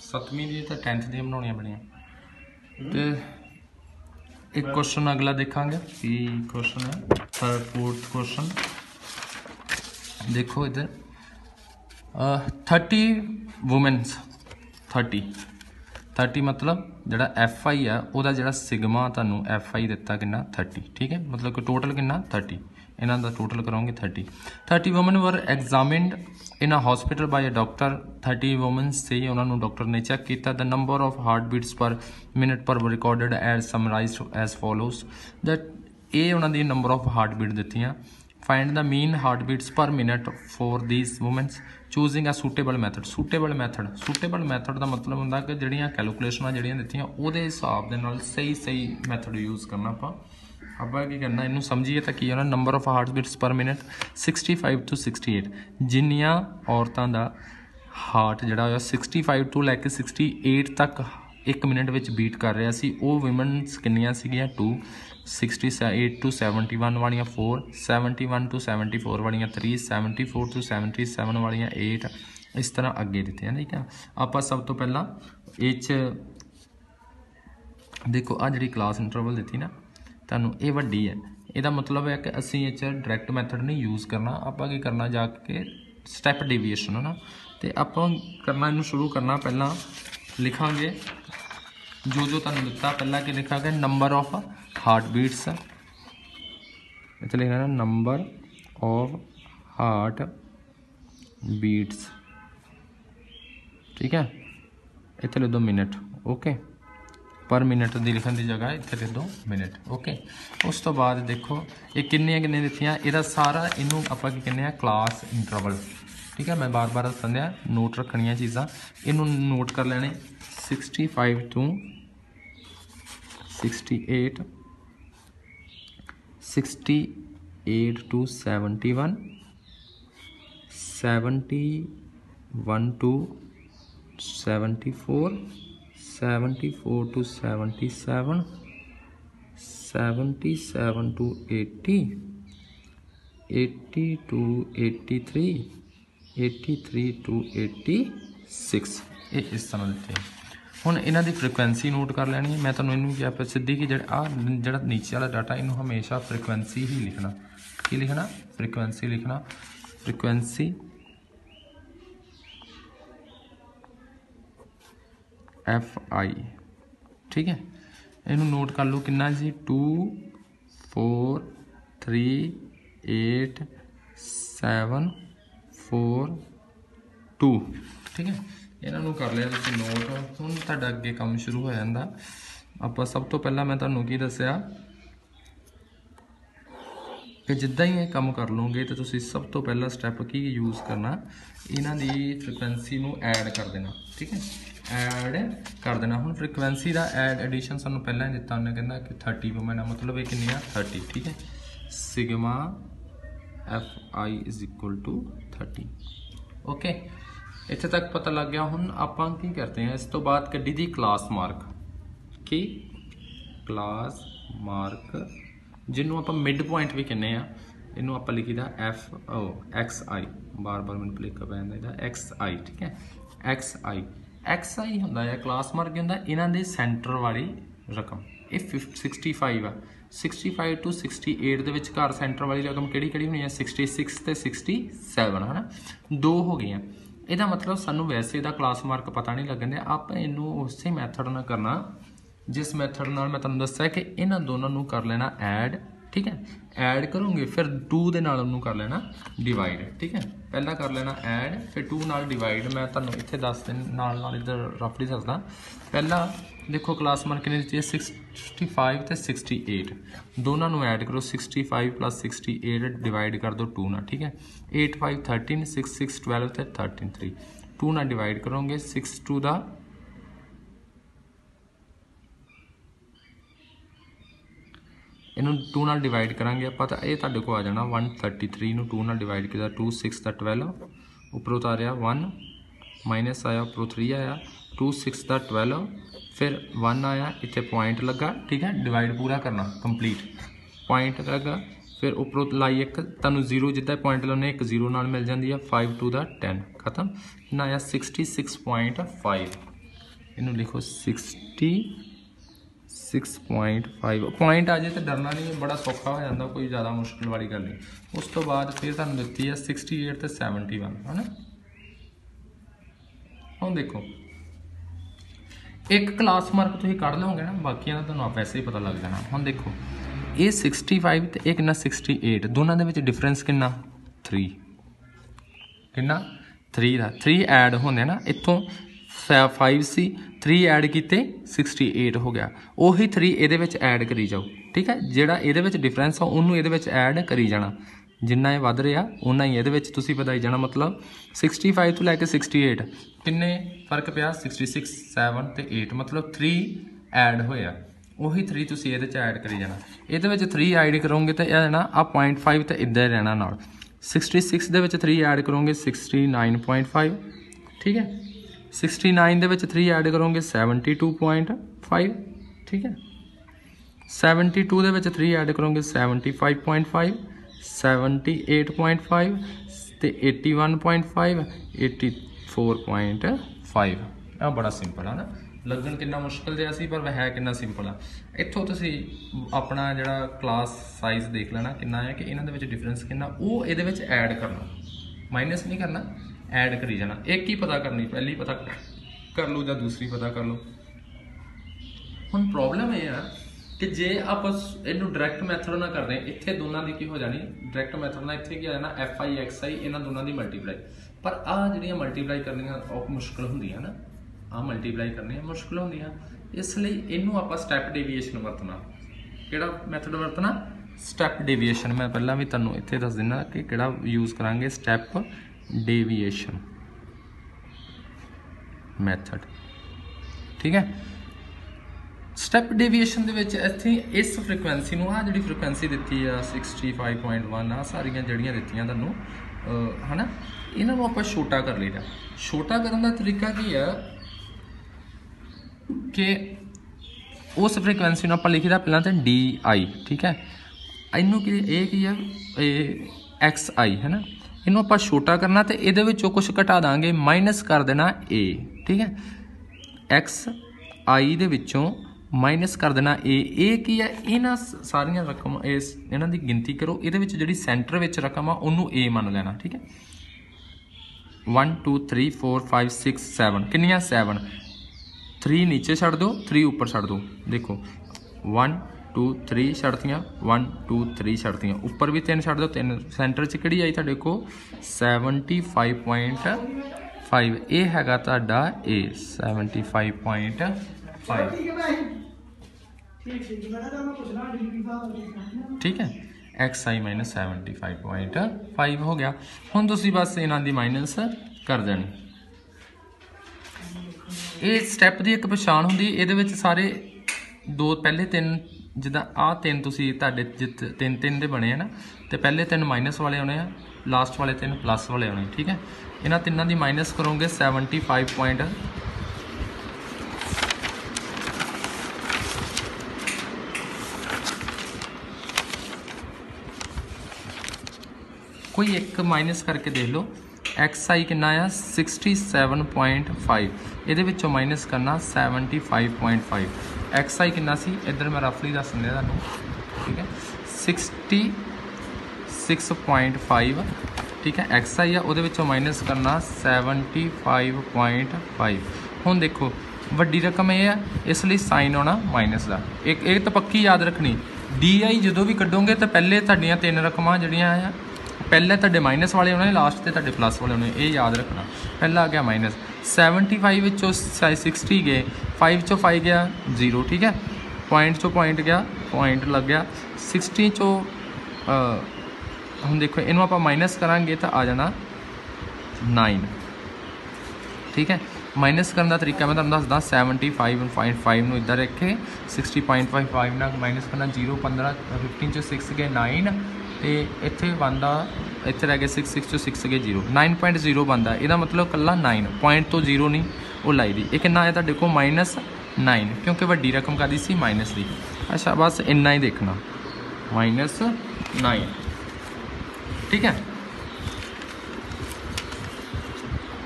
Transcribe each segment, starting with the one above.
ਸੱਤਵੀਂ ਦੀ ਤਾਂ 10th ਦੀਆਂ ਬਣਾਉਣੀਆਂ ਬਣੀਆਂ ਤੇ ਇੱਕ ਕੁਐਸਚਨ ਅਗਲਾ ਦੇਖਾਂਗੇ ਕੀ ਕੁਐਸਚਨ ਹੈ। ਥਰਡ ਫੋਰਥ ਕੁਐਸਚਨ ਦੇਖੋ ਇਧਰ। 30 ਔਮਨਸ 30 30 ਮਤਲਬ ਜਿਹੜਾ ਐਫ ਆਈ ਆ ਉਹਦਾ ਜਿਹੜਾ ਸਿਗਮਾ ਤੁਹਾਨੂੰ ਐਫ ਆਈ ਦਿੱਤਾ ਕਿੰਨਾ? 30 ਠੀਕ ਹੈ? ਮਤਲਬ ਕਿ ਟੋਟਲ ਕਿੰਨਾ? 30 ਇਹਨਾਂ ਦਾ ਟੋਟਲ ਕਰਾਂਗੇ 30 30 woman were examined in a hospital by a doctor 30 woman ਸੀ, ਉਹਨਾਂ ਨੂੰ ਡਾਕਟਰ ਨੇ ਚੈੱਕ ਕੀਤਾ। The number of heart beats per minute per recorded as summarised as follows that ਇਹ ਉਹਨਾਂ ਦੀ ਨੰਬਰ ਆਫ ਹਾਰਟ ਬੀਟ ਦਿੱਤੀਆਂ। Find the mean heart beats per minute for these women choosing a suitable method suitable method suitable method ਦਾ ਮਤਲਬ ਹੁੰਦਾ ਕਿ ਜਿਹੜੀਆਂ ਕੈਲਕੂਲੇਸ਼ਨਾਂ ਜਿਹੜੀਆਂ ਦਿੱਤੀਆਂ, ਉਹਦੇ ਹਿਸਾਬ ਦੇ ਨਾਲ ਸਹੀ ਸਹੀ ਮੈਥਡ ਯੂਜ਼ ਕਰਨਾ ਆਪਾਂ। ਆਪਾਂ ਕੀ ਕਰਨਾ, ਇਹਨੂੰ ਸਮਝੀਏ ਤਾਂ ਕੀ ਹੋਣਾ ਨੰਬਰ ਆਫ ਹਾਰਟਬੀਟਸ ਪਰ ਮਿੰਟ 65 to 68 ਜਿੰਨੀਆਂ ਔਰਤਾਂ ਦਾ ਹਾਰਟ ਜਿਹੜਾ ਹੋਇਆ 65 ਤੋਂ ਲੈ ਕੇ 68 ਤੱਕ 1 ਮਿੰਟ ਵਿੱਚ ਬੀਟ ਕਰ ਰਿਹਾ ਸੀ, ਉਹ ਔਮਨਸ ਕਿੰਨੀਆਂ ਸੀਗੀਆਂ? 2 68 to 71 ਵਾਲੀਆਂ 4 71 to 74 ਵਾਲੀਆਂ 3 74 to 77 ਵਾਲੀਆਂ 8 ਇਸ ਤਰ੍ਹਾਂ ਅੱਗੇ ਦਿੱਤੇ ਹਨ ਠੀਕ ਆ? ਆਪਾਂ ਸਭ ਤੋਂ ਪਹਿਲਾਂ ਇਹ ਚ ਦੇਖੋ ਆ ਜਿਹੜੀ ਕਲਾਸ ਇੰਟਰਵਲ ਦਿੱਤੀ ਨਾ ਤੁਹਾਨੂੰ ਇਹ ਵੱਡੀ ਹੈ। ਇਹਦਾ ਮਤਲਬ ਹੈ ਕਿ ਅਸੀਂ ਇਹ ਚ ਡਾਇਰੈਕਟ ਮੈਥਡ ਨਹੀਂ ਯੂਜ਼ ਕਰਨਾ। ਆਪਾਂ ਕੀ ਕਰਨਾ ਜਾ ਕੇ ਸਟੈਪ ਡੇਵੀਏਸ਼ਨ ਹੈ ਨਾ ਤੇ ਆਪਾਂ ਕਰਨਾ ਇਹਨੂੰ ਸ਼ੁਰੂ ਕਰਨਾ ਪਹਿਲਾਂ ਲਿਖਾਂਗੇ। ਜੋ ਜੋ ਤੁਹਾਨੂੰ ਦਿੱਤਾ, ਪਹਿਲਾਂ ਕੀ ਲਿਖਾਂਗੇ? ਨੰਬਰ ਆਫ ਹਾਰਟ ਬੀਟਸ ਇੱਥੇ ਲਿਖਣਾ ਨੰਬਰ ਆਫ ਹਾਰਟ ਬੀਟਸ ਠੀਕ ਹੈ? ਇੱਥੇ ਲਿਖ ਦੋ ਮਿੰਟ। ਓਕੇ ਪਰ ਮਿੰਟ ਦੀ ਲਿਖਣ ਦੀ ਜਗ੍ਹਾ ਇੱਥੇ ਲਿਖ ਦੋ ਮਿੰਟ ਓਕੇ ਉਸ ਤੋਂ ਬਾਅਦ ਦੇਖੋ, ਇਹ ਕਿੰਨੀਆਂ ਕਿੰਨੇ ਦਿੱਤੀਆਂ, ਇਹਦਾ ਸਾਰਾ ਇਹਨੂੰ ਆਪਾਂ ਕੀ ਕਹਿੰਦੇ ਆ ਕਲਾਸ ਇੰਟਰਵਲ ਠੀਕ ਹੈ? ਮੈਂ ਬਾਰ-ਬਾਰ ਦੱਸਦਿਆ ਨੋਟ ਰੱਖਣੀਆਂ ਚੀਜ਼ਾਂ, ਇਹਨੂੰ ਨੋਟ ਕਰ ਲੈਣੇ 65 ਤੋਂ 68 68 to 71 71 to 74 74 to 77 77 to 80 80 to 83 83 to 86 ਇਹ ਇਸ ਤਰ੍ਹਾਂ ਦਿੱਤੇ ਹੁਣ ਇਹਨਾਂ ਦੀ ਫ੍ਰੀਕੁਐਂਸੀ ਨੋਟ ਕਰ ਲੈਣੀ ਹੈ। ਮੈਂ ਤੁਹਾਨੂੰ ਇਹਨੂੰ ਕਿਹਾ ਪਰ ਸਿੱਧੀ ਕਿ ਜਿਹੜਾ ਆ ਜਿਹੜਾ ਨੀਚੇ ਵਾਲਾ ਡਾਟਾ ਇਹਨੂੰ ਹਮੇਸ਼ਾ ਫ੍ਰੀਕੁਐਂਸੀ ਹੀ ਲਿਖਣਾ। ਕੀ ਲਿਖਣਾ? ਫ੍ਰੀਕੁਐਂਸੀ ਲਿਖਣਾ। ਫ੍ਰੀਕੁਐਂਸੀ ਐਫ ਆਈ ਠੀਕ ਹੈ ਇਹਨੂੰ ਨੋਟ ਕਰ ਲਓ ਕਿੰਨਾ ਜੀ 2 4 3 8 7 4 2 ਠੀਕ ਹੈ ਇਹਨਾਂ ਨੂੰ ਕਰ ਲਿਆ ਤੁਸੀਂ ਨੋਟ ਹੁਣ ਤੁਹਾਡਾ ਅੱਗੇ ਕੰਮ ਸ਼ੁਰੂ ਹੋ ਜਾਂਦਾ ਆਪਾਂ ਸਭ ਤੋਂ ਪਹਿਲਾਂ ਮੈਂ ਤੁਹਾਨੂੰ ਕੀ ਦੱਸਿਆ ਕਿ ਜਿੱਦਾਂ ਹੀ ਇਹ ਕੰਮ ਕਰ ਲਓਗੇ ਤਾਂ ਤੁਸੀਂ ਸਭ ਤੋਂ ਪਹਿਲਾ ਸਟੈਪ ਕੀ ਯੂਜ਼ ਕਰਨਾ ਇਹਨਾਂ ਦੀ ਫ੍ਰੀਕੁਐਂਸੀ ਨੂੰ ਐਡ ਕਰ ਦੇਣਾ ਠੀਕ ਹੈ ਐਡ ਕਰ ਦੇਣਾ। ਹੁਣ ਫ੍ਰੀਕੁਐਂਸੀ ਦਾ ਐਡ ਐਡੀਸ਼ਨ ਸਾਨੂੰ ਪਹਿਲਾਂ ਹੀ ਦਿੱਤਾ। ਉਹਨੇ ਕਹਿੰਦਾ ਕਿ 30 ਵੂਮਨ ਆ ਮਤਲਬ ਇਹ ਕਿੰਨੀ ਆ? 30 ਠੀਕ ਹੈ? Sigma F I is equal to 30 okay ਇੱਥੇ ਤੱਕ ਪਤਾ ਲੱਗ ਗਿਆ। ਹੁਣ ਆਪਾਂ ਕੀ ਕਰਦੇ ਹਾਂ? ਇਸ ਤੋਂ ਬਾਅਦ ਕੱਢੀ ਦੀ ਕਲਾਸ ਮਾਰਕ ਕੀ? ਕਲਾਸ ਮਾਰਕ ਜਿਹਨੂੰ ਆਪਾਂ ਮਿਡ ਪੁਆਇੰਟ ਵੀ ਕਹਿੰਦੇ ਆ ਇਹਨੂੰ ਆਪਾਂ ਲਿਖੀਦਾ ਐਫ ਓ ਐਕਸ ਆਈ ਬਾਰ-ਬਾਰ ਮੈਨੂੰ ਪਲੇ ਕਰ ਪੈਂਦਾ ਇਹਦਾ ਐਕਸ ਆਈ ਠੀਕ ਹੈ? ਐਕਸ ਆਈ ਐਕਸ ਆਈ ਹੁੰਦਾ ਹੈ ਕਲਾਸ ਮਾਰਕ ਹੁੰਦਾ, ਇਹਨਾਂ ਦੇ ਸੈਂਟਰ ਵਾਲੀ ਰਕਮ। ਇਹ 65 ਆ। 65 ਟੂ 68 ਦੇ ਵਿਚਕਾਰ ਸੈਂਟਰ ਵਾਲੀ ਰਕਮ ਕਿਹੜੀ ਕਿਹੜੀ ਹੋਣੀ ਹੈ 66 ਤੇ 67 ਹਨਾ? ਦੋ ਹੋ ਗਈਆਂ। ਇਹਦਾ ਮਤਲਬ ਸਾਨੂੰ ਵੈਸੇ ਇਹਦਾ ਕਲਾਸ ਮਾਰਕ ਪਤਾ ਨਹੀਂ ਲੱਗਣ ਡਿਆ। ਆਪਾਂ ਇਹਨੂੰ ਉਸੇ ਮੈਥਡ ਨਾਲ ਕਰਨਾ। ਜਿਸ ਮੈਥਡ ਨਾਲ ਮੈਂ ਤੁਹਾਨੂੰ ਦੱਸਿਆ ਕਿ ਇਹਨਾਂ ਦੋਨਾਂ ਨੂੰ ਕਰ ਲੈਣਾ ਐਡ ਠੀਕ ਹੈ? ਐਡ ਕਰੋਗੇ, ਫਿਰ 2 ਦੇ ਨਾਲ ਉਹਨੂੰ ਕਰ ਲੈਣਾ ਡਿਵਾਈਡ ਠੀਕ ਹੈ? ਪਹਿਲਾਂ ਕਰ ਲੈਣਾ ਐਡ ਫਿਰ 2 ਨਾਲ ਡਿਵਾਈਡ ਮੈਂ ਤੁਹਾਨੂੰ ਇੱਥੇ ਦੱਸ ਦਿਨ ਨਾਲ ਨਾਲ ਇਧਰ ਰਫਲੀ ਦੱਸਦਾ। ਪਹਿਲਾਂ ਦੇਖੋ ਕਲਾਸ ਮਾਰਕ ਕਿੰਨੀ ਦਿੱਤੀ ਹੈ? 65 ਤੇ 68 ਦੋਨਾਂ ਨੂੰ ਐਡ ਕਰੋ 65 68 ਡਿਵਾਈਡ ਕਰ ਦਿਓ 2 ਨਾਲ, ਠੀਕ ਹੈ? 8 5 13 6 6 12 ਤੇ 13 3 2 ਨਾਲ ਡਿਵਾਈਡ ਕਰੋਗੇ 6 2 ਦਾ ਇਹਨੂੰ 2 ਨਾਲ ਡਿਵਾਈਡ ਕਰਾਂਗੇ, ਆਪਾਂ ਤਾਂ ਇਹ ਤੁਹਾਡੇ ਕੋਲ ਆ ਜਾਣਾ 133 ਨੂੰ 2 ਨਾਲ ਡਿਵਾਈਡ ਕੀਤਾ 2 6 ਦਾ 12 ਉੱਪਰੋਂ ਉਤਾਰਿਆ 1 ਮਾਈਨਸ ਆਇਆ, ਉੱਪਰੋਂ 3 ਆਇਆ 2 6 ਦਾ 12 ਫਿਰ 1 ਆਇਆ, ਇੱਥੇ ਪੁਆਇੰਟ ਲੱਗਾ, ਠੀਕ ਹੈ ਡਿਵਾਈਡ ਪੂਰਾ ਕਰਨਾ ਕੰਪਲੀਟ ਪੁਆਇੰਟ ਲੱਗਾ, ਫਿਰ ਉੱਪਰੋਂ ਲਾਈ ਇੱਕ, ਤੁਹਾਨੂੰ 0 ਜਿੱਦਾਂ ਪੁਆਇੰਟ ਲਾਉਨੇ ਇੱਕ 0 ਨਾਲ ਮਿਲ ਜਾਂਦੀ ਆ 5 ਟੂ ਦਾ 10 ਖਤਮ। ਨਾ ਆਇਆ 66.5 ਇਹਨੂੰ ਲਿਖੋ 60 6.5 ਪੁਆਇੰਟ ਆ ਜੇ ਤੇ ਡਰਨਾ ਨਹੀਂ ਬੜਾ ਸੌਖਾ ਹੋ ਜਾਂਦਾ, ਕੋਈ ਜ਼ਿਆਦਾ ਮੁਸ਼ਕਿਲ ਵਾਲੀ ਗੱਲ ਨਹੀਂ। ਉਸ ਤੋਂ ਬਾਅਦ ਫਿਰ ਤੁਹਾਨੂੰ ਦਿੱਤੀ ਹੈ 68 ਤੇ 71 ਹਨਾ ਹੁਣ ਦੇਖੋ। ਇੱਕ ਕਲਾਸ ਮਾਰਕ ਤੁਸੀਂ ਕੱਢ ਲਓਗੇ ਨਾ, ਬਾਕੀਆਂ ਦਾ ਤੁਹਾਨੂੰ ਆਪ ਵੈਸੇ ਹੀ ਪਤਾ ਲੱਗ ਜਾਣਾ। ਹੁਣ ਦੇਖੋ, ਇਹ 65 ਤੇ ਇਹ ਕਿੰਨਾ 68 ਦੋਨਾਂ ਦੇ ਵਿੱਚ ਡਿਫਰੈਂਸ ਕਿੰਨਾ? 3 ਕਿੰਨਾ? 3 ਦਾ। 3 ਐਡ ਹੁੰਦੇ ਨਾ, ਇੱਥੋਂ 5 ਸੀ 3 ਐਡ ਕੀਤੇ 68 ਹੋ ਗਿਆ। ਉਹੀ 3 ਇਹਦੇ ਵਿੱਚ ਐਡ ਕਰੀ ਜਾਓ, ਠੀਕ ਹੈ? ਜਿਹੜਾ ਇਹਦੇ ਵਿੱਚ ਡਿਫਰੈਂਸ ਆ, ਉਹਨੂੰ ਇਹਦੇ ਵਿੱਚ ਐਡ ਕਰੀ ਜਾਣਾ। ਜਿੰਨਾ ਇਹ ਵੱਧ ਰਿਹਾ ਉਨਾ ਹੀ ਇਹਦੇ ਵਿੱਚ ਤੁਸੀਂ ਵਧਾਈ ਜਾਣਾ। ਮਤਲਬ 65 ਤੋਂ ਲੈ ਕੇ 68 ਕਿੰਨੇ ਫ਼ਰਕ ਪਿਆ? 66 7 ਤੇ 8 ਮਤਲਬ 3 ਐਡ ਹੋਇਆ। ਉਹੀ 3 ਤੁਸੀਂ ਇਹਦੇ ਚ ਐਡ ਕਰੀ ਜਾਣਾ। ਇਹਦੇ ਵਿੱਚ 3 ਐਡ ਕਰੋਗੇ ਤਾਂ ਇਹ ਨਾ ਆ 0.5 ਤੇ ਇੱਦਾਂ ਹੀ ਰਹਿਣਾ ਨਾਲ। 66 ਦੇ ਵਿੱਚ 3 ਐਡ ਕਰੋਗੇ 69.5 ਠੀਕ ਹੈ? 69 ਦੇ ਵਿੱਚ 3 ਐਡ ਕਰੋਗੇ 72.5 ਠੀਕ ਹੈ? 72 ਦੇ ਵਿੱਚ 3 ਐਡ ਕਰੋਗੇ 75.5 78.5 ਤੇ 81.5 84.5 ਆ ਬੜਾ ਸਿੰਪਲ ਹੈ ਨਾ। ਲੱਗਣ ਕਿੰਨਾ ਮੁਸ਼ਕਲ ਜਿਹਾ ਸੀ, ਪਰ ਹੈ ਕਿੰਨਾ ਸਿੰਪਲ ਆ। ਇੱਥੋਂ ਤੁਸੀਂ ਆਪਣਾ ਜਿਹੜਾ ਕਲਾਸ ਸਾਈਜ਼ ਦੇਖ ਲੈਣਾ, ਕਿੰਨਾ ਹੈ ਕਿ ਇਹਨਾਂ ਦੇ ਵਿੱਚ ਡਿਫਰੈਂਸ ਕਿੰਨਾ, ਉਹ ਇਹਦੇ ਵਿੱਚ ਐਡ ਕਰਨਾ। ਮਾਈਨਸ ਨਹੀਂ ਕਰਨਾ। ਐਡ ਕਰੀ ਜਾਣਾ। ਇੱਕ ਹੀ ਪਤਾ ਕਰਨੀ, ਪਹਿਲੀ ਪਤਾ ਕਰ ਲਓ ਜਾਂ ਦੂਸਰੀ ਪਤਾ ਕਰ ਲਓ। ਹੁਣ ਪ੍ਰੋਬਲਮ ਇਹ ਆ ਕਿ ਜੇ ਆਪਾਂ ਇਹਨੂੰ ਡਾਇਰੈਕਟ ਮੈਥਡ ਨਾਲ ਕਰਦੇ ਇੱਥੇ ਦੋਨਾਂ ਦੀ ਕੀ ਹੋ ਜਾਣੀ? ਡਾਇਰੈਕਟ ਮੈਥਡ ਨਾਲ ਇੱਥੇ ਕੀ ਆ ਜਾਣਾ? ਐਫ ਆਈ ਐਕਸ ਆਈ ਇਹਨਾਂ ਦੋਨਾਂ ਦੀ ਮਲਟੀਪਲਾਈ ਪਰ ਆ ਜਿਹੜੀਆਂ ਮਲਟੀਪਲਾਈ ਕਰਨੀਆਂ, ਉਹ ਮੁਸ਼ਕਲ ਹੁੰਦੀਆਂ ਨਾ। ਆ ਮਲਟੀਪਲਾਈ ਕਰਨੀਆਂ ਮੁਸ਼ਕਲ ਹੁੰਦੀਆਂ। ਇਸ ਲਈ ਇਹਨੂੰ ਆਪਾਂ ਸਟੈਪ ਡੇਵੀਏਸ਼ਨ ਵਰਤਣਾ। ਕਿਹੜਾ ਮੈਥਡ ਵਰਤਣਾ? ਸਟੈਪ ਡੇਵੀਏਸ਼ਨ ਮੈਂ ਪਹਿਲਾਂ ਵੀ ਤੁਹਾਨੂੰ ਇੱਥੇ ਦੱਸ ਦਿੰਦਾ ਕਿ ਕਿਹੜਾ ਯੂਜ਼ ਕਰਾਂਗੇ? Step deviation method. ਠੀਕ ਹੈ? ਸਟੈਪ ਡੇਵੀਏਸ਼ਨ ਦੇ ਵਿੱਚ ਇੱਥੇ ਇਸ ਫ੍ਰੀਕੁਐਂਸੀ ਨੂੰ ਆ ਜਿਹੜੀ ਫ੍ਰੀਕੁਐਂਸੀ ਦਿੱਤੀ ਆ 65.1 ਆ ਸਾਰੀਆਂ ਜਿਹੜੀਆਂ ਦਿੱਤੀਆਂ ਤੁਹਾਨੂੰ, ਅਹ, ਹਨਾ? ਇਹਨਾਂ ਨੂੰ ਆਪਾਂ ਛੋਟਾ ਕਰ ਲਈਦਾ। ਛੋਟਾ ਕਰਨ ਦਾ ਤਰੀਕਾ ਕੀ ਆ? ਕਿ ਉਸ ਫ੍ਰੀਕੁਐਂਸੀ ਨੂੰ ਆਪਾਂ ਲਿਖੀਦਾ ਪਹਿਲਾਂ ਤਾਂ ਡੀ ਆਈ ਠੀਕ ਹੈ? ਇਹਨੂੰ ਕੀ, ਇਹ ਕੀ ਆ? ਇਹ ਐਕਸ ਆਈ ਹੈ ਨਾ ਇਹਨੂੰ ਆਪਾਂ ਛੋਟਾ ਕਰਨਾ ਤੇ ਇਹਦੇ ਵਿੱਚੋਂ ਕੁਝ ਘਟਾ ਦਾਂਗੇ ਮਾਈਨਸ ਕਰ ਦੇਣਾ a, ਠੀਕ ਹੈ? ਐਕਸ ਆਈ ਦੇ ਵਿੱਚੋਂ ਮਾਈਨਸ ਕਰ ਦੇਣਾ a ਇਹ ਕੀ ਹੈ? ਇਹਨਾਂ ਸਾਰੀਆਂ ਰਕਮ ਇਸ ਇਹਨਾਂ ਦੀ ਗਿਣਤੀ ਕਰੋ। ਇਹਦੇ ਵਿੱਚ ਜਿਹੜੀ ਸੈਂਟਰ ਵਿੱਚ ਰਕਮ ਆ, ਉਹਨੂੰ a ਮੰਨ ਲੈਣਾ, ਠੀਕ ਹੈ? 1 2 3 4 5 6 7 ਕਿੰਨੀਆਂ? 7 3 ਨੀਚੇ ਛੱਡ ਦਿਓ 3 ਉੱਪਰ ਛੱਡ ਦਿਓ। ਦੇਖੋ। 1 2 3 ਛੱਡਤੀਆਂ 1 2 3 ਛੱਡਤੀਆਂ। ਉੱਪਰ ਵੀ 3 ਛੱਡ ਦਿਓ 3 ਸੈਂਟਰ 'ਚ ਕਿਹੜੀ ਆਈ ਤੁਹਾਡੇ ਕੋ 75.5 ਇਹ ਹੈਗਾ ਤੁਹਾਡਾ A 75.5 ਠੀਕ ਹੈ? Xi 75.5 ਹੋ ਗਿਆ। ਹੁਣ ਤੁਸੀਂ ਬਸ ਇਹਨਾਂ ਦੀ ਮਾਈਨਸ ਕਰ ਦੇਣੀ। ਇਹ ਸਟੈਪ ਦੀ ਇੱਕ ਪਛਾਣ ਹੁੰਦੀ ਇਹਦੇ ਵਿੱਚ ਸਾਰੇ ਦੋ, ਪਹਿਲੇ ਤਿੰਨ ਜਿੱਦਾਂ ਆਹ ਤਿੰਨ ਤੁਸੀਂ ਤੁਹਾਡੇ ਜਿੱਤ ਤਿੰਨ ਤਿੰਨ ਦੇ ਬਣੇ ਆ ਨਾ, ਤੇ ਪਹਿਲੇ ਤਿੰਨ ਮਾਈਨਸ ਵਾਲੇ ਆਉਣੇ ਆ ਲਾਸਟ ਵਾਲੇ ਤਿੰਨ ਪਲੱਸ ਵਾਲੇ ਆਉਣੇ, ਠੀਕ ਹੈ? ਇਹਨਾਂ ਤਿੰਨਾਂ ਦੀ ਮਾਈਨਸ ਕਰੋਗੇ 75 ਪੁਆਇੰਟ ਕੋਈ ਇੱਕ ਮਾਈਨਸ ਕਰਕੇ ਦੇਖ ਲਓ, xi ਕਿੰਨਾ ਆ? 67.5 ਇਹਦੇ ਵਿੱਚੋਂ ਮਾਈਨਸ ਕਰਨਾ 75.5 ਐਕਸ ਆਈ ਕਿੰਨਾ ਸੀ? ਇੱਧਰ ਮੈਂ ਰਫਲੀ ਦੱਸ ਦਿੰਦਾ ਤੁਹਾਨੂੰ। ਠੀਕ ਹੈ? 66.5 ਠੀਕ ਹੈ? ਐਕਸ ਆਈ ਆ, ਉਹਦੇ ਵਿੱਚੋਂ ਮਾਈਨਸ ਕਰਨਾ 75.5 ਹੁਣ ਦੇਖੋ, ਵੱਡੀ ਰਕਮ ਇਹ ਆ, ਇਸ ਲਈ ਸਾਈਨ ਆਉਣਾ ਮਾਈਨਸ ਦਾ। ਇੱਕ, ਇਹ ਤਾਂ ਪੱਕੀ ਯਾਦ ਰੱਖਣੀ। Di ਜਦੋਂ ਵੀ ਕੱਢੋਗੇ ਤਾਂ ਪਹਿਲੇ ਤੁਹਾਡੀਆਂ ਤਿੰਨ ਰਕਮਾਂ ਜਿਹੜੀਆਂ ਆ, ਪਹਿਲੇ ਤੁਹਾਡੇ ਮਾਈਨਸ ਵਾਲੇ ਹੋਣੇ ਲਾਸਟ ਤੇ ਤੁਹਾਡੇ ਪਲੱਸ ਵਾਲੇ ਹੋਣੇ ਇਹ ਯਾਦ ਰੱਖਣਾ। ਪਹਿਲਾ ਆ ਗਿਆ ਮਾਈਨਸ 75 ਵਿੱਚੋਂ 60 ਗਏ 5 ਚੋਂ 5 ਗਿਆ 0 ਠੀਕ ਹੈ? ਪੁਆਇੰਟ ਚੋਂ ਪੁਆਇੰਟ ਗਿਆ ਪੁਆਇੰਟ ਲੱਗ ਗਿਆ। 60 ਚੋਂ ਹੁਣ ਦੇਖੋ, ਇਹਨੂੰ ਆਪਾਂ ਮਾਈਨਸ ਕਰਾਂਗੇ ਤਾਂ ਆ ਜਾਣਾ 9 ਠੀਕ ਹੈ? ਮਾਈਨਸ ਕਰਨ ਦਾ ਤਰੀਕਾ ਮੈਂ ਤੁਹਾਨੂੰ ਦੱਸਦਾ 75.5 ਨੂੰ ਇੱਧਰ ਰੱਖੇ 60.55 ਨਾਲ ਮਾਈਨਸ ਕਰਨਾ 0 15 15 ਚੋਂ 6 ਗਏ 9 ਤੇ ਇੱਥੇ ਬਣਦਾ ਇੱਥੇ ਰਹਿ ਗਏ 6 6 ਚੋਂ 6 ਗਏ 0 9.0 ਬੰਦਾ ਇਹਦਾ ਮਤਲਬ ਕੱਲਾ 9 ਪੁਆਇੰਟ ਤੋਂ 0 ਨਹੀਂ, ਉਹ ਲਾਈ ਦੀ। ਇਹ ਕਿੰਨਾ ਆਇਆ ਤੁਹਾਡੇ ਕੋਲ? ਮਾਈਨਸ 9 ਕਿਉਂਕਿ ਵੱਡੀ ਰਕਮ ਕਾਦੀ ਸੀ ਮਾਈਨਸ ਦੀ। ਅੱਛਾ, ਬਸ ਇੰਨਾ ਹੀ ਦੇਖਣਾ। ਮਾਈਨਸ 9 ਠੀਕ ਹੈ?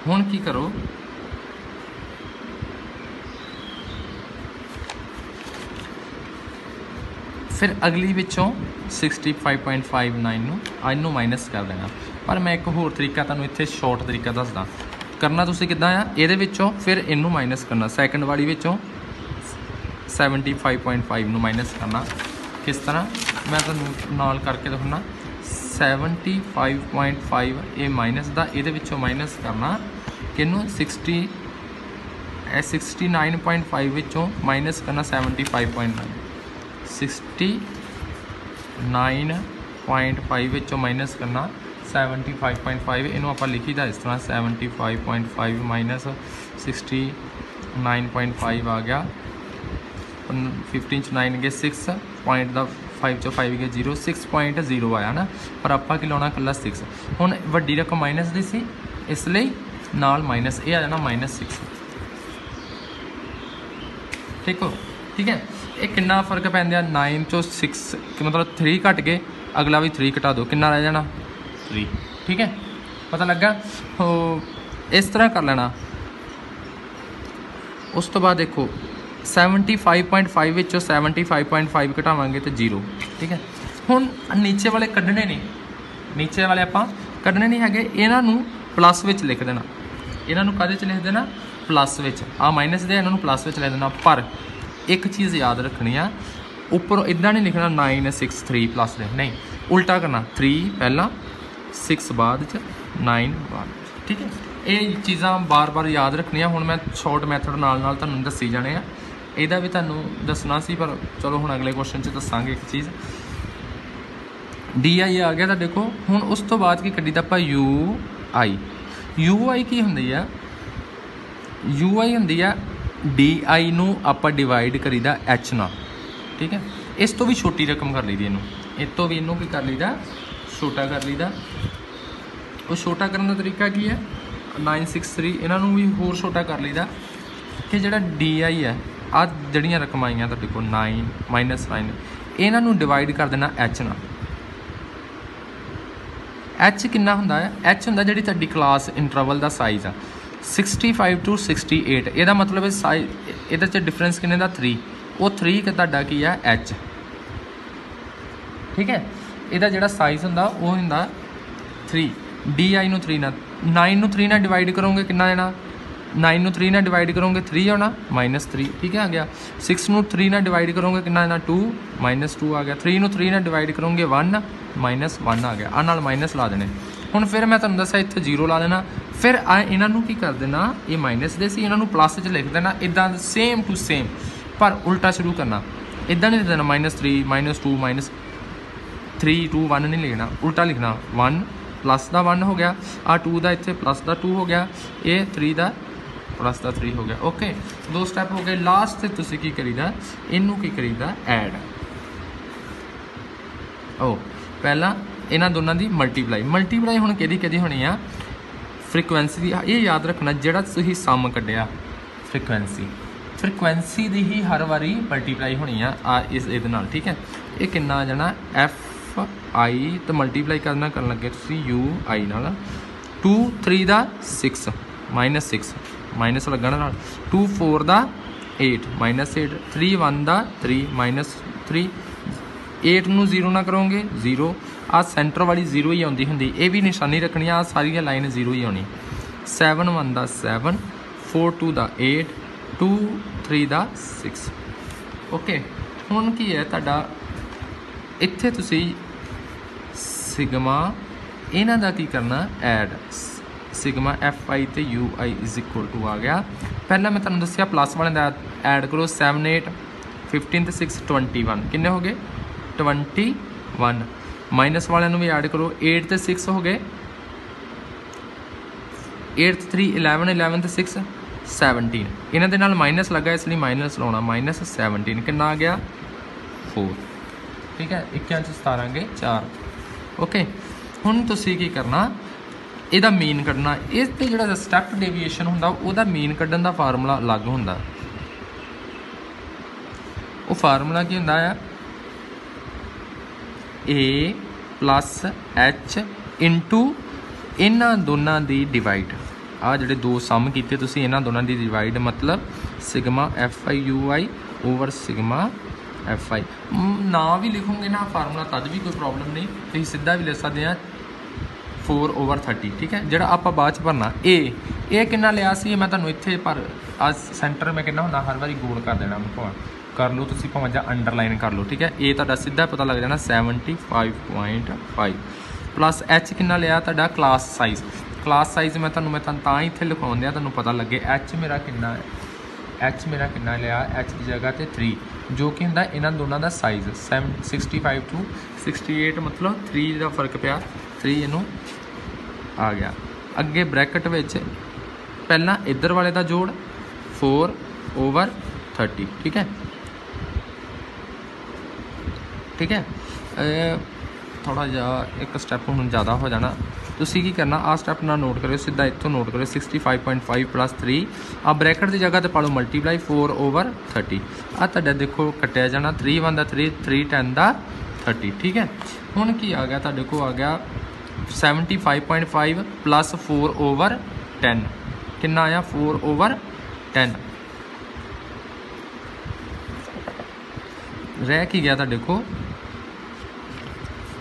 ਹੁਣ ਕੀ ਕਰੋ? ਫਿਰ ਅਗਲੀ ਵਿੱਚੋਂ 65.59 ਨੂੰ ਇਹਨੂੰ ਮਾਈਨਸ ਕਰ ਦੇਣਾ। ਪਰ ਮੈਂ ਇੱਕ ਹੋਰ ਤਰੀਕਾ ਤੁਹਾਨੂੰ ਇੱਥੇ ਸ਼ਾਰਟ ਤਰੀਕਾ ਦੱਸਦਾ। ਕਰਨਾ ਤੁਸੀਂ ਕਿੱਦਾਂ ਆ? ਇਹਦੇ ਵਿੱਚੋਂ ਫਿਰ ਇਹਨੂੰ ਮਾਈਨਸ ਕਰਨਾ। ਸੈਕੰਡ ਵਾਲੀ ਵਿੱਚੋਂ 75.5 ਨੂੰ ਮਾਈਨਸ ਕਰਨਾ। ਕਿਸ ਤਰ੍ਹਾਂ? ਮੈਂ ਤੁਹਾਨੂੰ ਨਾਲ ਕਰਕੇ ਦਿਖਾਉਣਾ। 75.5 ਇਹ ਮਾਈਨਸ ਦਾ ਇਹਦੇ ਵਿੱਚੋਂ ਮਾਈਨਸ ਕਰਨਾ। ਕਿਹਨੂੰ? 60 ਇਹ 69.5 ਵਿੱਚੋਂ ਮਾਈਨਸ ਕਰਨਾ 75.9 69.5 ਵਿੱਚੋਂ ਮਾਈਨਸ ਕਰਨਾ 75.5 ਇਹਨੂੰ ਆਪਾਂ ਲਿਖੀਦਾ ਇਸ ਤਰ੍ਹਾਂ 75.5 ਮਾਈਨਸ 69.5 ਆ ਗਿਆ 15 ਚ 9 ਗਏ 6 ਪੁਆਇੰਟ ਦਾ 5 ਚੋਂ 5 ਗਏ 0 6.0 ਆਇਆ ਨਾ ਪਰ ਆਪਾਂ ਕੀ ਲਾਉਣਾ ਕੱਲਾ 6 ਹੁਣ ਵੱਡੀ ਰਕਮ ਮਾਈਨਸ ਦੀ ਸੀ ਇਸ ਲਈ ਨਾਲ ਮਾਈਨਸ ਇਹ ਆ ਜਾਣਾ ਮਾਈਨਸ 6 ਠੀਕ ਹੋ ਠੀਕ ਹੈ? ਇਹ ਕਿੰਨਾ ਫ਼ਰਕ ਪੈਂਦਾ 9 ਚੋਂ 6 ਕਿ ਮਤਲਬ 3 ਘਟ ਗਏ ਅਗਲਾ ਵੀ 3 ਘਟਾ ਦਿਓ ਕਿੰਨਾ ਰਹਿ ਜਾਣਾ? 3 ਠੀਕ ਹੈ? ਪਤਾ ਲੱਗਾ? ਹੋ ਇਸ ਤਰ੍ਹਾਂ ਕਰ ਲੈਣਾ। ਉਸ ਤੋਂ ਬਾਅਦ ਦੇਖੋ 75.5 ਵਿੱਚੋਂ 75.5 ਘਟਾਵਾਂਗੇ ਤੇ 0 ਠੀਕ ਹੈ? ਹੁਣ ਨੀਚੇ ਵਾਲੇ ਕੱਢਣੇ ਨੇ। ਨੀਚੇ ਵਾਲੇ ਆਪਾਂ ਕੱਢਣੇ ਨਹੀਂ ਹੈਗੇ। ਇਹਨਾਂ ਨੂੰ ਪਲੱਸ ਵਿੱਚ ਲਿਖ ਦੇਣਾ। ਇਹਨਾਂ ਨੂੰ ਕਾਹਦੇ ਚ ਲਿਖ ਦੇਣਾ? ਪਲੱਸ ਵਿੱਚ। ਆ ਮਾਈਨਸ ਦੇ ਇਹਨਾਂ ਨੂੰ ਪਲੱਸ ਵਿੱਚ ਲਿਖ ਦੇਣਾ। ਪਰ ਇੱਕ ਚੀਜ਼ ਯਾਦ ਰੱਖਣੀ ਆ, ਉੱਪਰ ਇਦਾਂ ਨਹੀਂ ਲਿਖਣਾ 9 6 3 ਪਲੱਸ ਨਹੀਂ, ਉਲਟਾ ਕਰਨਾ 3 ਪਹਿਲਾਂ 6 ਬਾਅਦ ਚ 9 ਬਾਅਦ ਠੀਕ ਹੈ? ਇਹ ਚੀਜ਼ਾਂ ਬਾਰ-ਬਾਰ ਯਾਦ ਰੱਖਣੀਆਂ। ਹੁਣ ਮੈਂ ਸ਼ਾਰਟ ਮੈਥਡ ਨਾਲ ਨਾਲ ਤੁਹਾਨੂੰ ਦੱਸੀ ਜਾਣੇ ਆ। ਇਹਦਾ ਵੀ ਤੁਹਾਨੂੰ ਦੱਸਣਾ ਸੀ, ਪਰ ਚਲੋ ਹੁਣ ਅਗਲੇ ਕੁਐਸਚਨ 'ਚ ਦੱਸਾਂਗੇ ਇੱਕ ਚੀਜ਼। ਡੀ ਆਈ ਆ ਗਿਆ ਤਾਂ ਦੇਖੋ, ਹੁਣ ਉਸ ਤੋਂ ਬਾਅਦ ਕੀ ਕੱਢੀ ਤਾਂ ਆਪਾਂ ਯੂ ਆਈ ਯੂ ਆਈ ਕੀ ਹੁੰਦੀ ਆ? ਯੂ ਆਈ ਹੁੰਦੀ ਆ ਡੀ ਆਈ ਨੂੰ ਆਪਾਂ ਡਿਵਾਈਡ ਕਰੀਦਾ ਐਚ ਨਾਲ, ਠੀਕ ਹੈ? ਇਸ ਤੋਂ ਵੀ ਛੋਟੀ ਰਕਮ ਕਰ ਲਈਦੀ ਇਹਨੂੰ। ਇਸ ਤੋਂ ਵੀ ਇਹਨੂੰ ਕੀ ਕਰ ਲਈਦਾ? ਛੋਟਾ ਕਰ ਲਈਦਾ। ਉਹ ਛੋਟਾ ਕਰਨ ਦਾ ਤਰੀਕਾ ਕੀ ਹੈ? 963 ਇਹਨਾਂ ਨੂੰ ਵੀ ਹੋਰ ਛੋਟਾ ਕਰ ਲਈਦਾ। ਕਿ ਜਿਹੜਾ ਡੀ ਆਈ ਹੈ ਆ ਜਿਹੜੀਆਂ ਰਕਮਾਂ ਆਈਆਂ ਤੁਹਾਡੇ ਕੋਲ 9 9 ਇਹਨਾਂ ਨੂੰ ਡਿਵਾਈਡ ਕਰ ਦੇਣਾ ਐਚ ਨਾਲ। ਐਚ ਕਿੰਨਾ ਹੁੰਦਾ ਹੈ? ਐਚ ਹੁੰਦਾ ਜਿਹੜੀ ਤੁਹਾਡੀ ਕਲਾਸ ਇੰਟਰਵਲ ਦਾ ਸਾਈਜ਼ ਆ। 65 ਟੂ 68 ਇਹਦਾ ਮਤਲਬ ਹੈ ਸਾਈਜ਼ ਇਹਦੇ ਚ ਡਿਫਰੈਂਸ ਕਿੰਨੇ ਦਾ? 3 ਉਹ 3 ਕਿ ਤੁਹਾਡਾ ਕੀ ਆ? ਐਚ ਠੀਕ ਹੈ? ਇਹਦਾ ਜਿਹੜਾ ਸਾਈਜ਼ ਹੁੰਦਾ, ਉਹ ਹੁੰਦਾ 3 ਡੀ ਆਈ ਨੂੰ 3 ਨਾਲ 9 ਨੂੰ 3 ਨਾਲ ਡਿਵਾਈਡ ਕਰੋਗੇ ਕਿੰਨਾ ਦੇਣਾ? 9 ਨੂੰ 3 ਨਾਲ ਡਿਵਾਈਡ ਕਰੋਗੇ 3 ਆਉਣਾ -3 ਠੀਕ ਹੈ? ਆ ਗਿਆ। 6 ਨੂੰ 3 ਨਾਲ ਡਿਵਾਈਡ ਕਰੋਗੇ, ਕਿੰਨਾ ਆਣਾ 2 -2 ਆ ਗਿਆ। 3 ਨੂੰ 3 ਨਾਲ ਡਿਵਾਈਡ ਕਰੋਗੇ 1 -1 ਆ ਗਿਆ। ਆ ਨਾਲ ਮਾਈਨਸ ਲਾ ਦੇਣੇ। ਹੁਣ ਫਿਰ ਮੈਂ ਤੁਹਾਨੂੰ ਦੱਸਿਆ ਇੱਥੇ ਜ਼ੀਰੋ ਲਾ ਦੇਣਾ। ਫਿਰ ਆ ਇਹਨਾਂ ਨੂੰ ਕੀ ਕਰ ਦੇਣਾ? ਇਹ ਮਾਈਨਸ ਦੇ ਸੀ, ਇਹਨਾਂ ਨੂੰ ਪਲੱਸ 'ਚ ਲਿਖ ਦੇਣਾ। ਇਦਾਂ ਸੇਮ ਟੂ ਸੇਮ ਪਰ ਉਲਟਾ ਸ਼ੁਰੂ ਕਰਨਾ। ਇਦਾਂ ਨਹੀਂ ਦੇਣਾ -3 -2 -3 2 1 ਨਹੀਂ ਲਿਖਣਾ। ਉਲਟਾ ਲਿਖਣਾ। 1 ਪਲੱਸ ਦਾ 1 ਹੋ ਗਿਆ। ਆ 2 ਦਾ ਇੱਥੇ ਪਲੱਸ ਦਾ 2 ਹੋ ਗਿਆ। ਇਹ 3 ਦਾ ਪਲੱਸ ਦਾ 3 ਹੋ ਗਿਆ। ਓਕੇ ਦੋ ਸਟੈਪ ਹੋ ਗਏ। ਲਾਸਟ ਤੇ ਤੁਸੀਂ ਕੀ ਕਰੀਦਾ? ਇਹਨੂੰ ਕੀ ਕਰੀਦਾ? ਐਡ ਓ oh, ਪਹਿਲਾਂ ਇਹਨਾਂ ਦੋਨਾਂ ਦੀ ਮਲਟੀਪਲਾਈ ਮਲਟੀਪਲਾਈ ਹੁਣ ਕਿਹਦੀ ਕਿਹਦੀ ਹੋਣੀ ਆ? ਫ੍ਰੀਕੁਐਂਸੀ ਦੀ। ਇਹ ਯਾਦ ਰੱਖਣਾ ਜਿਹੜਾ ਤੁਸੀਂ ਸਮ ਕੱਢਿਆ। ਫ੍ਰੀਕੁਐਂਸੀ ਫ੍ਰੀਕੁਐਂਸੀ ਦੀ ਹੀ ਹਰ ਵਾਰੀ ਮਲਟੀਪਲਾਈ ਹੋਣੀ ਆ ਆ ਇਸ ਇਹਦੇ ਨਾਲ, ਠੀਕ ਹੈ? ਇਹ ਕਿੰਨਾ ਆ ਜਾਣਾ? ਐਫ ਆਈ ਤੇ ਮਲਟੀਪਲਾਈ ਕਰਨਾ, ਕਰਨ ਲੱਗੇ ਤੁਸੀਂ ਯੂ ਆਈ ਨਾਲ। 2 3 ਦਾ 6 ਮਾਈਨਸ 6 ਮਾਈਨਸ ਲੱਗਣਾ ਨਾਲ। 2 4 ਦਾ 8 ਮਾਈਨਸ 8 3 1 ਦਾ 3 ਮਾਈਨਸ 3 8 ਨੂੰ 0 ਨਾ ਕਰੋਗੇ 0 ਆ ਸੈਂਟਰ ਵਾਲੀ ਜ਼ੀਰੋ ਹੀ ਆਉਂਦੀ ਹੁੰਦੀ, ਇਹ ਵੀ ਨਿਸ਼ਾਨੀ ਰੱਖਣੀ ਆ ਸਾਰੀਆਂ ਲਾਈਨ ਜ਼ੀਰੋ ਹੀ ਆਉਣੀ। 7 1 ਦਾ 7 4 2 ਦਾ 8 2 3 ਦਾ 6 ਓਕੇ ਹੁਣ ਕੀ ਹੈ ਤੁਹਾਡਾ? ਇੱਥੇ ਤੁਸੀਂ ਸਿਗਮਾ ਇਹਨਾਂ ਦਾ ਕੀ ਕਰਨਾ? ਐਡ ਸਿਗਮਾ ਐਫ ਆਈ ਤੇ ਯੂ ਆਈ ਇਜ਼ ਟੂ ਆ ਗਿਆ। ਪਹਿਲਾਂ ਮੈਂ ਤੁਹਾਨੂੰ ਦੱਸਿਆ ਪਲੱਸ ਵਾਲੇ ਦਾ ਐਡ ਕਰੋ 7 8 15 ਤੇ 6 21 ਕਿੰਨੇ ਹੋ ਗਏ? 21 ਮਾਈਨਸ ਵਾਲਿਆਂ ਨੂੰ ਵੀ ਐਡ ਕਰੋ। 8 ਤੇ 6 ਹੋ ਗਏ। 8 ਤੇ 3 11 11 ਤੇ 6 17 ਇਹਨਾਂ ਦੇ ਨਾਲ ਮਾਈਨਸ ਲੱਗਾ, ਇਸ ਲਈ ਮਾਈਨਸ ਲਾਉਣਾ। ਮਾਈਨਸ 17 ਕਿੰਨਾ ਆ ਗਿਆ? 4 ਠੀਕ ਹੈ? 21 ਚ 17 ਗਏ 4 ਓਕੇ ਹੁਣ ਤੁਸੀਂ ਕੀ ਕਰਨਾ? ਇਹਦਾ ਮੀਨ ਕੱਢਣਾ। ਇਸ ਤੇ ਜਿਹੜਾ ਸਟੈਪ ਡੇਵੀਏਸ਼ਨ ਹੁੰਦਾ, ਉਹਦਾ ਮੀਨ ਕੱਢਣ ਦਾ ਫਾਰਮੂਲਾ ਅਲੱਗ ਹੁੰਦਾ। ਉਹ ਫਾਰਮੂਲਾ ਕੀ ਹੁੰਦਾ ਆ? A ਪਲੱਸ h ਇਨਟੂ ਇਹਨਾਂ ਦੋਨਾਂ ਦੀ ਡਿਵਾਈਡ ਆ ਜਿਹੜੇ ਦੋ ਸਮ ਕੀਤੇ ਤੁਸੀਂ, ਇਹਨਾਂ ਦੋਨਾਂ ਦੀ ਡਿਵਾਈਡ ਮਤਲਬ sigma F I U I over sigma fi I ਨਾ ਵੀ ਲਿਖੋਗੇ ਨਾ ਫਾਰਮੂਲਾ ਤਦ ਵੀ ਕੋਈ ਪ੍ਰੋਬਲਮ ਨਹੀਂ। ਤੁਸੀਂ ਸਿੱਧਾ ਵੀ ਲਿਖ ਸਕਦੇ ਆ। 4 ਓਵਰ 30 ਠੀਕ ਹੈ? ਜਿਹੜਾ ਆਪਾਂ ਬਾਅਦ ਚ ਭਰਨਾ, a ਇਹ ਕਿੰਨਾ ਲਿਆ ਸੀ? ਇਹ ਮੈਂ ਤੁਹਾਨੂੰ ਇੱਥੇ ਪਰ ਅੱਜ ਸੈਂਟਰ ਮੈਂ ਕਿੰਨਾ ਹੁੰਦਾ? ਹਰ ਵਾਰੀ ਗੋਲ ਕਰ ਦੇਣਾ ਭਾਵੇਂ। ਕਰ ਲਓ ਤੁਸੀਂ ਭਾਵੇਂ ਜਾਂ ਅੰਡਰਲਾਈਨ ਕਰ ਲਓ, ਠੀਕ ਹੈ? ਇਹ ਤੁਹਾਡਾ ਸਿੱਧਾ ਪਤਾ ਲੱਗ ਜਾਣਾ 75.5 ਪਲੱਸ h ਕਿੰਨਾ ਲਿਆ ਤੁਹਾਡਾ? ਕਲਾਸ ਸਾਈਜ਼ ਕਲਾਸ ਸਾਈਜ਼ ਮੈਂ ਤੁਹਾਨੂੰ ਮੈਂ ਤੁਹਾਨੂੰ ਤਾਂ ਹੀ ਇੱਥੇ ਲਿਖਾਉਣ ਦਿਆਂ ਤੁਹਾਨੂੰ ਪਤਾ ਲੱਗੇ h ਮੇਰਾ ਕਿੰਨਾ ਹੈ। H ਮੇਰਾ ਕਿੰਨਾ ਲਿਆ? H ਦੀ ਜਗ੍ਹਾ ਤੇ 3 ਜੋ ਕਿ ਹੁੰਦਾ ਇਹਨਾਂ ਦੋਨਾਂ ਦਾ ਸਾਈਜ਼ 65 ਟੂ 68 ਮਤਲਬ 3 ਦਾ ਫ਼ਰਕ ਪਿਆ। 3 ਇਹਨੂੰ ਆ ਗਿਆ। ਅੱਗੇ ਬ੍ਰੈਕਟ ਵਿੱਚ ਪਹਿਲਾਂ ਇੱਧਰ ਵਾਲੇ ਦਾ ਜੋੜ 4 ਓਵਰ 30 ਠੀਕ ਹੈ? ਠੀਕ ਹੈ? ਥੋੜਾ ਜਿਹਾ ਇੱਕ ਸਟੈਪ ਹੁਣ ਜ਼ਿਆਦਾ ਹੋ ਜਾਣਾ। ਤੁਸੀਂ ਕੀ ਕਰਨਾ? ਆ ਸਟੈਪ ਨਾਲ ਨੋਟ ਕਰਿਓ, ਸਿੱਧਾ ਇੱਥੋਂ ਨੋਟ ਕਰਿਓ 65.5 ਪਲੱਸ 3 ਆ ਬ੍ਰੈਕਟ ਦੀ ਜਗ੍ਹਾ ਤੇ ਪਾ ਲਓ ਮਲਟੀਪਲਾਈ 4 ਓਵਰ 30 ਆ ਤੁਹਾਡਾ ਦੇਖੋ, ਕੱਟਿਆ ਜਾਣਾ। 3 1 ਦਾ 3 3 10 ਦਾ 30 ਠੀਕ ਹੈ? ਹੁਣ ਕੀ ਆ ਗਿਆ? ਤੁਹਾਡੇ ਕੋਲ ਆ ਗਿਆ 75.5 ਪਲੱਸ 4 ਓਵਰ 10 ਕਿੰਨਾ ਆਇਆ? 4 ਓਵਰ 10 ਰਹਿ ਕੀ ਗਿਆ ਤੁਹਾਡੇ ਕੋਲ?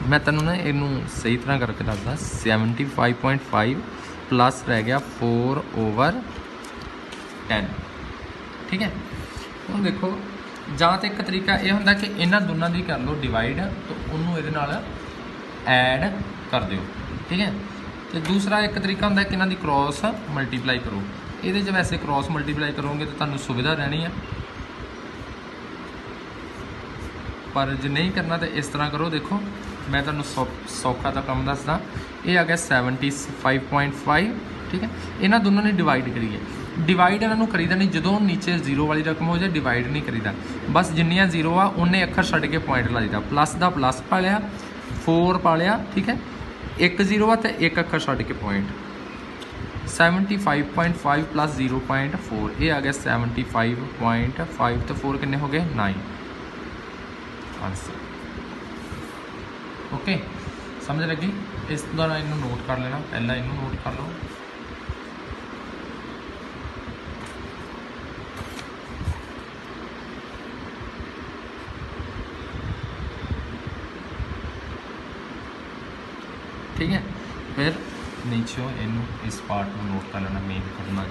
ਮੈਂ ਤੈਨੂੰ ਨਾ ਇਹਨੂੰ ਸਹੀ ਤਰ੍ਹਾਂ ਕਰਕੇ ਦੱਸਦਾ। 75.5 ਪਲੱਸ ਰਹਿ ਗਿਆ 4 ਓਵਰ 10 ਠੀਕ ਹੈ? ਹੁਣ ਦੇਖੋ ਜਾਂ ਤਾਂ ਇੱਕ ਤਰੀਕਾ ਇਹ ਹੁੰਦਾ ਕਿ ਇਹਨਾਂ ਦੋਨਾਂ ਦੀ ਕਰ ਲਓ ਡਿਵਾਈਡ ਤੇ ਉਹਨੂੰ ਇਹਦੇ ਨਾਲ ਐਡ ਕਰ ਦਿਓ, ਠੀਕ ਹੈ? ਤੇ ਦੂਸਰਾ ਇੱਕ ਤਰੀਕਾ ਹੁੰਦਾ ਕਿ ਇਹਨਾਂ ਦੀ ਕ੍ਰਾਸ ਮਲਟੀਪਲਾਈ ਕਰੋ। ਇਹਦੇ 'ਚ ਵੈਸੇ ਕ੍ਰਾਸ ਮਲਟੀਪਲਾਈ ਕਰੋਗੇ ਤਾਂ ਤੁਹਾਨੂੰ ਸੁਵਿਧਾ ਰਹਿਣੀ ਆ। ਪਰ ਜੇ ਨਹੀਂ ਕਰਨਾ ਤਾਂ ਇਸ ਤਰ੍ਹਾਂ ਕਰੋ, ਦੇਖੋ, ਮੈਂ ਤੁਹਾਨੂੰ ਸੌ- ਸੌਖਾ ਦਾ ਕੰਮ ਦੱਸਦਾ। ਇਹ ਆ ਗਿਆ 75.5 ਠੀਕ ਹੈ? ਇਹਨਾਂ ਦੋਨਾਂ ਨੇ ਡਿਵਾਈਡ ਕਰੀਏ ਡਿਵਾਈਡ ਇਹਨਾਂ ਨੂੰ ਕਰੀਦਾ ਨਹੀਂ, ਜਦੋਂ ਨੀਚੇ ਜ਼ੀਰੋ ਵਾਲੀ ਰਕਮ ਹੋ ਜਾਏ ਡਿਵਾਈਡ ਨਹੀਂ ਕਰੀਦਾ। ਬਸ ਜਿੰਨੀਆਂ ਜ਼ੀਰੋ ਆ, ਉਹਨੇ ਅੱਖਰ ਛੱਡ ਕੇ ਪੁਆਇੰਟ ਲਾ ਦਿੱਤਾ। ਪਲੱਸ ਦਾ ਪਲੱਸ ਪਾ ਲਿਆ 4 ਪਾ ਲਿਆ ਠੀਕ ਹੈ? ਇੱਕ ਜ਼ੀਰੋ ਆ ਤੇ ਇੱਕ ਅੱਖਰ ਛੱਡ ਕੇ ਪੁਆਇੰਟ 75.5 ਪਲੱਸ 0.4 ਇਹ ਆ ਗਿਆ 75.5 ਤੇ 4 ਕਿੰਨੇ ਹੋ ਗਏ? 9 ਆਨਸਰ ਓਕੇ ਸਮਝ ਲੱਗੀ? ਇਸ ਦੌਰਾਨ ਇਹਨੂੰ ਨੋਟ ਕਰ ਲੈਣਾ। ਪਹਿਲਾਂ ਇਹਨੂੰ ਨੋਟ ਕਰ ਲਓ। ਠੀਕ ਹੈ? ਫਿਰ ਨੀਚੇ ਇਹਨੂੰ ਇਸ ਪਾਰਟ ਨੂੰ ਨੋਟ ਕਰ ਲੈਣਾ ਮੇਨ ਕਰਨਾ